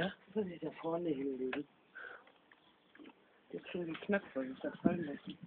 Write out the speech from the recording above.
Anker? Das muss ich da vorne hinlegen. Jetzt schon geknackt, weil ich das fallen lassen.